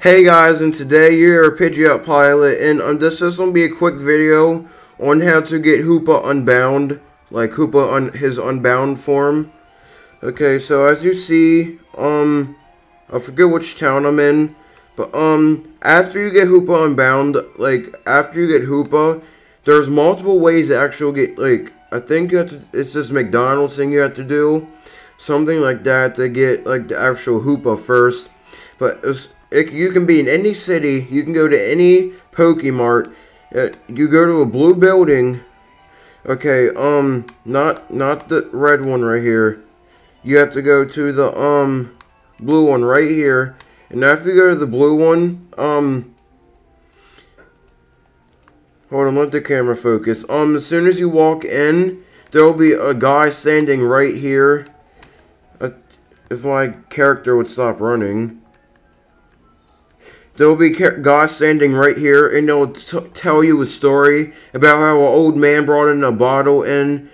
Hey guys, and today you're a Pidgeot pilot, and um, this is gonna be a quick video on how to get Hoopa unbound, like Hoopa on his unbound form. Okay, so as you see, um, I forget which town I'm in, but um, after you get Hoopa unbound, like after you get Hoopa, there's multiple ways to actually get like I think you have to. It's this McDonald's thing you have to do, something like that to get like the actual Hoopa first. But it's, it, you can be in any city. You can go to any Pokemart. Uh, you go to a blue building. Okay, um, not not the red one right here. You have to go to the um blue one right here. And after you go to the blue one, um, hold on, let the camera focus. Um, as soon as you walk in, there'll be a guy standing right here. Uh, if my character would stop running. There'll be God standing right here, and they'll tell you a story about how an old man brought in a bottle and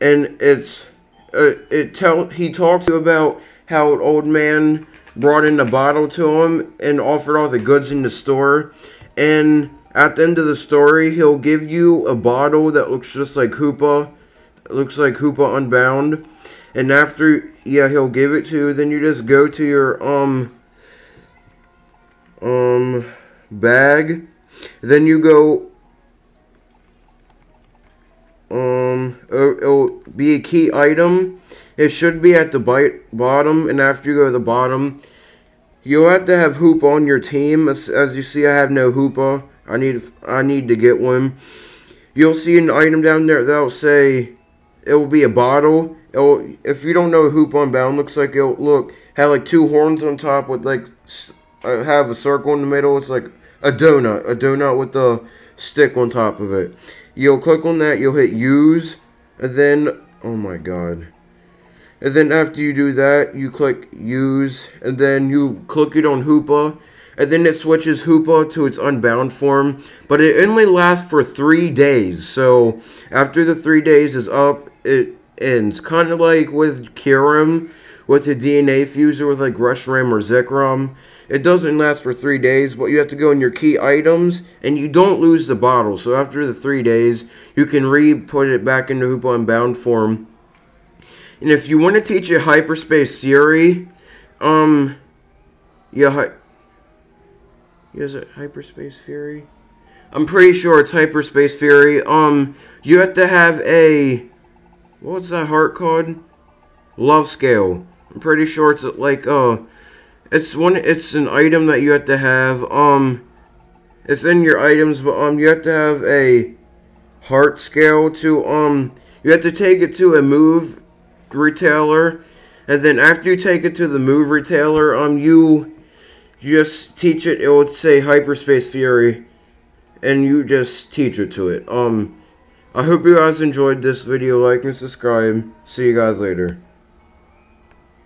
and it's uh, it tell he talks about how an old man brought in a bottle to him and offered all the goods in the store, and at the end of the story, he'll give you a bottle that looks just like Hoopa, looks like Hoopa Unbound, and after yeah he'll give it to you, then you just go to your um um, bag. Then you go, um, it'll, be a key item. It should be at the bite bottom, and after you go to the bottom, you'll have to have Hoop on your team. As, as you see, I have no Hoopa. I need I need to get one. You'll see an item down there that'll say it will be a bottle. It'll, if you don't know what Hoopa Unbound looks like, it'll look have like two horns on top with like have a circle in the middle. It's like a donut, a donut with a stick on top of it. You'll click on that, you'll hit use, and then, oh my god. And then after you do that, you click use, and then you click it on Hoopa, and then it switches Hoopa to its unbound form, but it only lasts for three days, so after the three days is up, it ends. Kind of like with Kyurem, with the DNA fuser with like Reshiram or Zekrom. It doesn't last for three days, but you have to go in your key items, and you don't lose the bottle. So after the three days, you can re-put it back into Hoopa Unbound form. And if you want to teach a Hyperspace Fury, um, yeah, hi is it Hyperspace Fury? I'm pretty sure it's Hyperspace Fury. Um, you have to have a, what's that heart called? Love scale. I'm pretty sure it's like, uh, it's one, it's an item that you have to have, um, it's in your items, but, um, you have to have a heart scale to, um, you have to take it to a move retailer, and then after you take it to the move retailer, um, you, you just teach it, it will say Hyperspace Fury, and you just teach it to it. Um, I hope you guys enjoyed this video, like and subscribe. See you guys later.